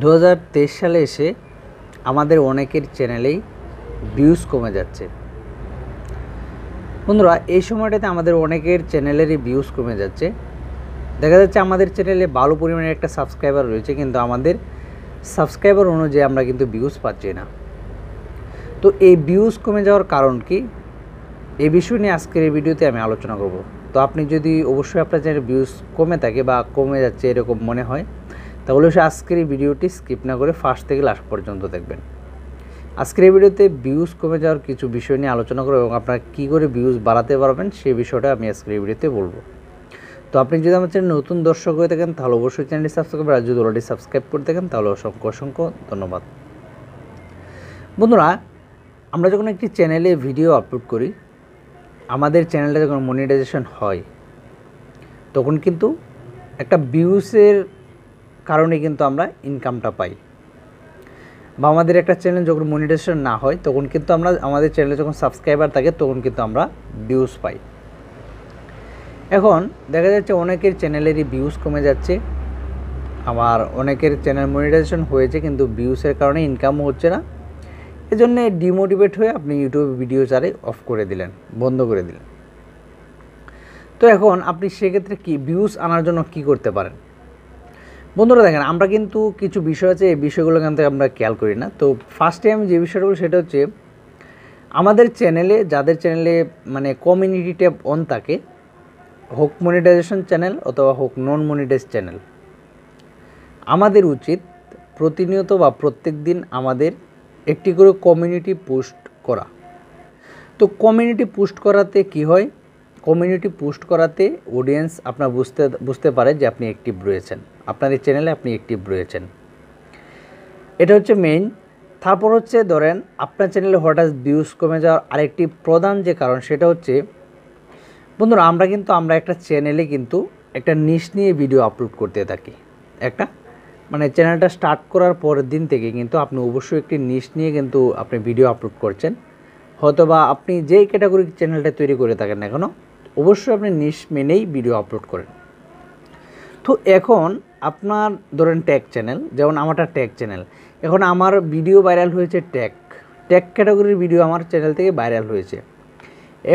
দু হাজার তেইশ সালে এসে আমাদের অনেকের চ্যানেলেই ভিউজ কমে যাচ্ছে। বন্ধুরা, এই সময়টাতে আমাদের অনেকের চ্যানেলেরই ভিউজ কমে যাচ্ছে। দেখা যাচ্ছে আমাদের চ্যানেলে ভালো পরিমাণে একটা সাবস্ক্রাইবার রয়েছে, কিন্তু আমাদের সাবস্ক্রাইবার অনুযায়ী আমরা কিন্তু ভিউজ পাচ্ছি না। তো এই ভিউজ কমে যাওয়ার কারণ কি? এই বিষয় নিয়ে আজকের এই ভিডিওতে আমি আলোচনা করব। তো আপনি যদি অবশ্যই আপনার চ্যানেলে ভিউজ কমে থাকে বা কমে যাচ্ছে এরকম মনে হয় তাহলে অবশ্যই আজকের এই ভিডিওটি স্কিপ না করে ফার্স্ট থেকে লাস্ট পর্যন্ত দেখবেন। আজকের এই ভিডিওতে ভিউজ কমে যাওয়ার কিছু বিষয় নিয়ে আলোচনা করব এবং আপনারা কী করে ভিউজ বাড়াতে পারবেন সেই বিষয়টা আমি আজকের এই ভিডিওতে বলব। তো আপনি যদি আমার চ্যানেল নতুন দর্শক হয়ে থাকেন, তাহলে অবশ্যই চ্যানেলটি সাবস্ক্রাইব আর যদি অলরেডি সাবস্ক্রাইব করে থাকেন, তাহলে অসংখ্য অসংখ্য ধন্যবাদ। বন্ধুরা, আমরা যখন একটি চ্যানেলে ভিডিও আপলোড করি, আমাদের চ্যানেলটা যখন মনিটাইজেশন হয়, তখন কিন্তু একটা ভিউসের কারণে কিন্তু আমরা ইনকামটা পাই। বা আমাদের একটা চ্যানেল যখন মনিটাইজেশন না হয়, তখন কিন্তু আমরা, আমাদের চ্যানেলে যখন সাবস্ক্রাইবার থাকে, তখন কিন্তু আমরা ভিউজ পাই। এখন দেখা যাচ্ছে অনেকের চ্যানেলেরই ভিউজ কমে যাচ্ছে। আবার অনেকের চ্যানেল মনিটাইজেশন হয়েছে, কিন্তু ভিউসের কারণে ইনকামও হচ্ছে না। এজন্য ডিমোটিভেট হয়ে আপনি ইউটিউবে ভিডিও চারে অফ করে দিলেন, বন্ধ করে দিলেন। তো এখন আপনি সেক্ষেত্রে কি ভিউজ আনার জন্য কি করতে পারেন? বন্ধুরা দেখেন, আমরা কিন্তু কিছু বিষয় আছে, এই বিষয়গুলো কিন্তু আমরা খেয়াল করি না। তো ফার্স্টে আমি যে বিষয়টা বলি সেটা হচ্ছে, আমাদের চ্যানেলে যাদের চ্যানেলে মানে কমিউনিটি ট্যাব অন থাকে, হোক মনিটাইজেশন চ্যানেল অথবা হোক নন মনিটাইজ চ্যানেল আমাদের উচিত প্রতিনিয়ত বা প্রত্যেক দিন আমাদের একটি করে কমিউনিটি পোস্ট করা। তো কমিউনিটি পোস্ট করাতে কি হয়? কমিউনিটি পোস্ট করাতে অডিয়েন্স আপনার বুঝতে বুঝতে পারে যে আপনি অ্যাক্টিভ রয়েছেন। আপনার এই চ্যানেলে আপনি অ্যাক্টিভ রয়েছেন। এটা হচ্ছে মেইন তারপর হচ্ছে ধরেন, আপনার চ্যানেলে হঠাৎ ভিউজ কমে যাওয়ার আরেকটি প্রধান যে কারণ, সেটা হচ্ছে, বন্ধুরা, আমরা কিন্তু, আমরা একটা চ্যানেলে কিন্তু একটা নিশ নিয়ে ভিডিও আপলোড করতে থাকি। একটা মানে চ্যানেলটা স্টার্ট করার পরের দিন থেকে কিন্তু আপনি অবশ্যই একটি নিশ নিয়ে কিন্তু আপনি ভিডিও আপলোড করছেন। হয়তো বা আপনি যেই ক্যাটাগরির চ্যানেলটা তৈরি করে থাকেন না কেন অবশ্যই আপনি নিশ মেনেই ভিডিও আপলোড করেন। তো এখন আপনার ধরেন ট্যাগ চ্যানেল যেমন আমারটা ট্যাগ চ্যানেল এখন আমার ভিডিও ভাইরাল হয়েছে ট্যাগ ট্যাগ ক্যাটাগরির ভিডিও আমার চ্যানেল থেকে ভাইরাল হয়েছে।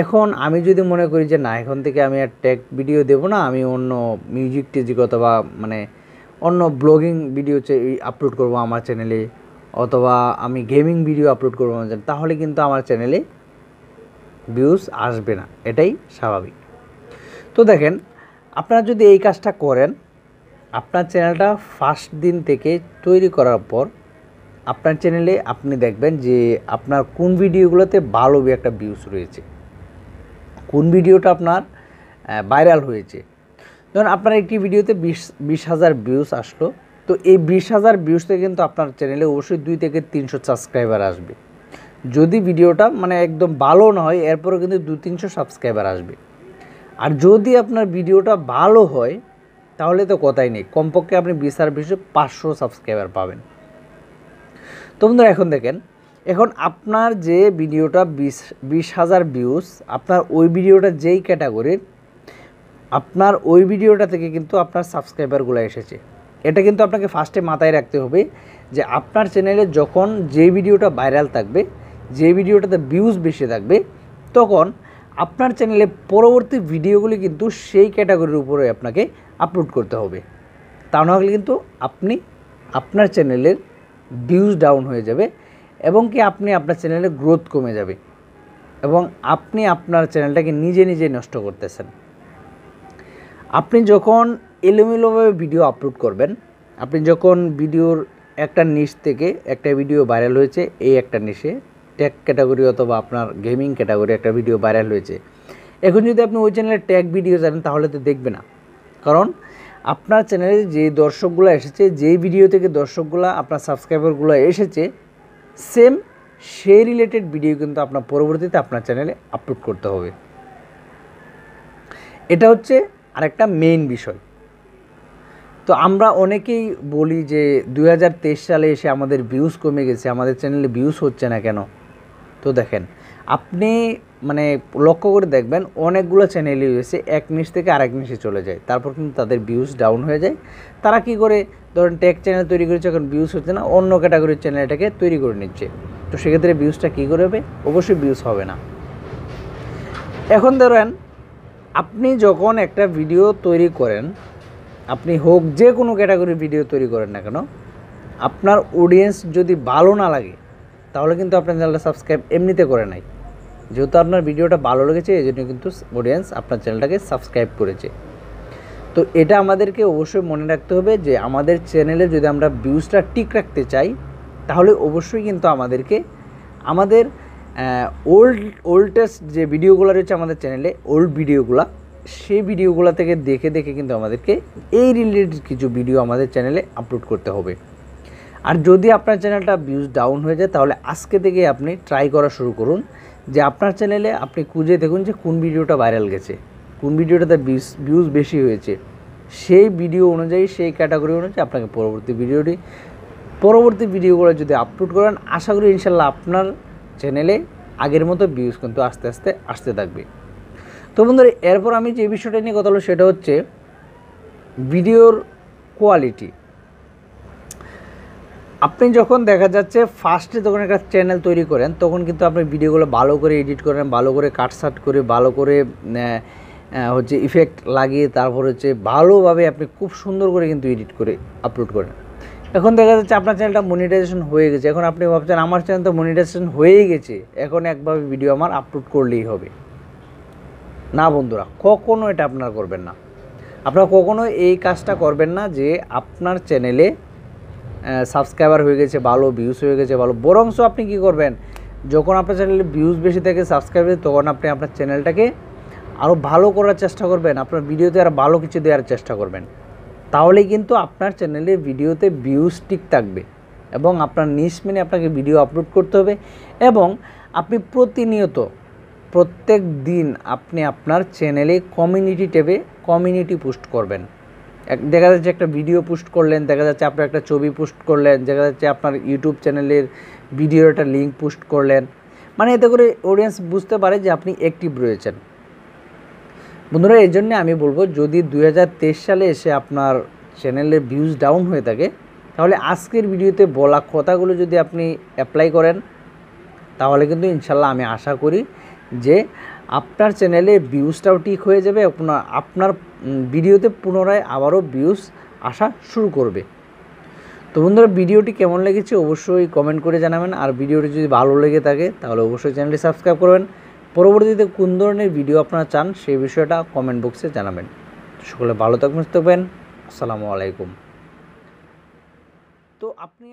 এখন আমি যদি মনে করি যে, না, এখন থেকে আমি আর ট্যাগ ভিডিও দেবো না, আমি অন্য মিউজিক টিজিক অথবা মানে অন্য ব্লগিং ভিডিও আপলোড করব আমার চ্যানেলে অথবা আমি গেমিং ভিডিও আপলোড করব তাহলে কিন্তু আমার চ্যানেলে ভিউজ আসবে না, এটাই স্বাভাবিক। তো দেখেন, আপনারা যদি এই কাজটা করেন, আপনার চ্যানেলটা ফার্স্ট দিন থেকে তৈরি করার পর, আপনার চ্যানেলে আপনি দেখবেন যে আপনার কোন ভিডিওগুলোতে ভালো একটা ভিউজ রয়েছে। কোন ভিডিওটা আপনার ভাইরাল হয়েছে। ধরুন, আপনার একটি ভিডিওতে বিশ বিশ হাজার ভিউজ আসলো, তো এই বিশ হাজার ভিউজ থেকে কিন্তু আপনার চ্যানেলে অবশ্যই দুই থেকে তিনশো সাবস্ক্রাইবার আসবে। যদি ভিডিওটা মানে একদম ভালো না হয়, এরপরেও কিন্তু দু তিনশো সাবস্ক্রাইবার আসবে। আর যদি আপনার ভিডিওটা ভালো হয়, তাহলে তো কথাই নেই। কমপক্ষে আপনি বিশ আর বিশে পাঁচশো সাবস্ক্রাইবার পাবেন। তো বন্ধুরা, এখন দেখেন, এখন আপনার যে ভিডিওটা বিশ বিশ হাজার ভিউজ আপনার ওই ভিডিওটা যেই ক্যাটাগরির আপনার ওই ভিডিওটা থেকে কিন্তু আপনার সাবস্ক্রাইবারগুলো এসেছে। এটা কিন্তু আপনাকে ফার্স্টে মাথায় রাখতে হবে যে আপনার চ্যানেলে যখন যে ভিডিওটা ভাইরাল থাকবে যে ভিডিওটাতে ভিউজ বেশি থাকবে, তখন আপনার চ্যানেলে পরবর্তী ভিডিওগুলি কিন্তু সেই ক্যাটাগরির উপরে আপনাকে আপলোড করতে হবে। তা না হলে কিন্তু আপনি আপনার চ্যানেলের ভিউজ ডাউন হয়ে যাবে এবং কি আপনি আপনার চ্যানেলের গ্রোথ কমে যাবে এবং আপনি আপনার চ্যানেলটাকে নিজে নিজে নষ্ট করতেছেন। আপনি যখন এলোমেলোভাবে ভিডিও আপলোড করবেন, আপনি যখন ভিডিওর একটা নিশ থেকে একটা ভিডিও ভাইরাল হয়েছে, এই একটা নিশে ট্যাগ ক্যাটাগরি অথবা আপনার গেমিং ক্যাটাগরি একটা ভিডিও ভাইরাল হয়েছে। এখন যদি আপনি ওই চ্যানেলে ট্যাগ ভিডিও জানেন, তাহলে তো দেখবে না। কারণ আপনার চ্যানেলে যে দর্শকগুলো এসেছে যেই ভিডিও থেকে দর্শকগুলো, আপনার সাবস্ক্রাইবারগুলো এসেছে সেম সেই রিলেটেড ভিডিও কিন্তু আপনার পরবর্তীতে আপনার চ্যানেলে আপলোড করতে হবে। এটা হচ্ছে আরেকটা মেইন বিষয়। তো আমরা অনেকেই বলি যে দু হাজার তেইশ সালে এসে আমাদের ভিউজ কমে গেছে, আমাদের চ্যানেলে ভিউজ হচ্ছে না কেন? তো দেখেন, আপনি মানে লক্ষ্য করে দেখবেন অনেকগুলো চ্যানেলই হয়েছে এক নিচ থেকে আরেক নিচে চলে যায়। তারপর কিন্তু তাদের ভিউজ ডাউন হয়ে যায়। তারা কি করে? ধরেন টেক চ্যানেল তৈরি করেছে, এখন ভিউজ হচ্ছে না, অন্য ক্যাটাগরির চ্যানেল এটাকে তৈরি করে নিচ্ছে। তো সেক্ষেত্রে ভিউজটা কী করে হবে? অবশ্যই ভিউজ হবে না। এখন ধরেন, আপনি যখন একটা ভিডিও তৈরি করেন, আপনি হোক যে কোনো ক্যাটাগরির ভিডিও তৈরি করেন না কেন, আপনার অডিয়েন্স যদি ভালো না লাগে তাহলে কিন্তু আপনার চ্যানেলটা সাবস্ক্রাইব এমনিতে করে নাই। যেহেতু আপনার ভিডিওটা ভালো লেগেছে, এই জন্য কিন্তু অডিয়েন্স আপনার চ্যানেলটাকে সাবস্ক্রাইব করেছে। তো এটা আমাদেরকে অবশ্যই মনে রাখতে হবে যে, আমাদের চ্যানেলে যদি আমরা ভিউজটা ঠিক রাখতে চাই, তাহলে অবশ্যই কিন্তু আমাদেরকে আমাদের ওল্ড ওল্ডেস্ট যে ভিডিওগুলো রয়েছে আমাদের চ্যানেলে ওল্ড ভিডিওগুলো, সেই ভিডিওগুলো থেকে দেখে দেখে কিন্তু আমাদেরকে এই রিলেটেড কিছু ভিডিও আমাদের চ্যানেলে আপলোড করতে হবে। আর যদি আপনার চ্যানেলটা ভিউজ ডাউন হয়ে যায়, তাহলে আজকে থেকে আপনি ট্রাই করা শুরু করুন। যে আপনার চ্যানেলে আপনি খুঁজে দেখুন যে কোন ভিডিওটা ভাইরাল গেছে, কোন ভিডিওটাতে ভিউজ ভিউজ বেশি হয়েছে। সেই ভিডিও অনুযায়ী, সেই ক্যাটাগরি অনুযায়ী আপনাকে পরবর্তী ভিডিওটি, পরবর্তী ভিডিওগুলো যদি আপলোড করেন, আশা করি ইনশাল্লাহ আপনার চ্যানেলে আগের মতো ভিউজ কিন্তু আস্তে আস্তে আসতে থাকবে। তো বন্ধুরা, এরপর আমি যে বিষয়টা নিয়ে কথা বলব, সেটা হচ্ছে ভিডিওর কোয়ালিটি আপনি যখন দেখা যাচ্ছে ফার্স্টে যখন একটা চ্যানেল তৈরি করেন, তখন কিন্তু আপনি ভিডিওগুলো ভালো করে এডিট করেন ভালো করে কাটসাট করে, ভালো করে হচ্ছে ইফেক্ট লাগিয়ে তারপর হচ্ছে ভালোভাবে আপনি খুব সুন্দর করে কিন্তু এডিট করে আপলোড করেন এখন দেখা যাচ্ছে আপনার চ্যানেলটা মনিটাইজেশন হয়ে গেছে। এখন আপনি ভাবছেন, আমার চ্যানেল তো মনিটাইজেশন হয়েই গেছে। এখন একভাবে ভিডিও আমার আপলোড করলেই হবে। না বন্ধুরা, কখনো এটা আপনারা করবেন না। আপনারা কখনো এই কাজটা করবেন না যে আপনার চ্যানেলে সাবস্ক্রাইবার হয়ে গেছে, ভালো ভিউজ হয়ে গেছে, ভালো। বরংস আপনি কি করবেন? যখন আপনার চ্যানেলে ভিউজ বেশি থাকে সাবস্ক্রাইবার তখন আপনি আপনার চ্যানেলটাকে আরও ভালো করার চেষ্টা করবেন, আপনার ভিডিওতে আরও ভালো কিছু দেওয়ার চেষ্টা করবেন। তাহলেই কিন্তু আপনার চ্যানেলে ভিডিওতে ভিউজ ঠিক থাকবে এবং আপনার নিজ মেনে আপনাকে ভিডিও আপলোড করতে হবে এবং আপনি প্রতিনিয়ত, প্রত্যেক দিন আপনি আপনার চ্যানেলে কমিউনিটি ট্যাবে কমিউনিটি পোস্ট করবেন। দেখা যাচ্ছে একটা ভিডিও পোস্ট করলেন, দেখা যাচ্ছে আপনার একটা ছবি পোস্ট করলেন, দেখা যাচ্ছে আপনার ইউটিউব চ্যানেলের ভিডিওর একটা লিঙ্ক পোস্ট করলেন। মানে এতে করে অডিয়েন্স বুঝতে পারে যে আপনি অ্যাক্টিভ রয়েছেন। বন্ধুরা, এই জন্যে আমি বলব, যদি দু হাজার তেইশ সালে এসে আপনার চ্যানেলের ভিউজ ডাউন হয়ে থাকে, তাহলে আজকের ভিডিওতে বলা কথাগুলো যদি আপনি অ্যাপ্লাই করেন, তাহলে কিন্তু ইনশাল্লাহ আমি আশা করি যে আপনার চ্যানেলে ভিউজটাও ঠিক হয়ে যাবে, আপনার আপনার ভিডিওতে পুনরায় আবারও ভিউজ আসা শুরু করবে। তো বন্ধুরা, ভিডিওটি কেমন লেগেছে অবশ্যই কমেন্ট করে জানাবেন। আর ভিডিওটি যদি ভালো লেগে থাকে, তাহলে অবশ্যই চ্যানেলটি সাবস্ক্রাইব করবেন। পরবর্তীতে কোন ধরনের ভিডিও আপনারা চান, সেই বিষয়টা কমেন্ট বক্সে জানাবেন। সকলে ভালো থাকবেন থাকবেন। আসসালামু আলাইকুম। তো আপনি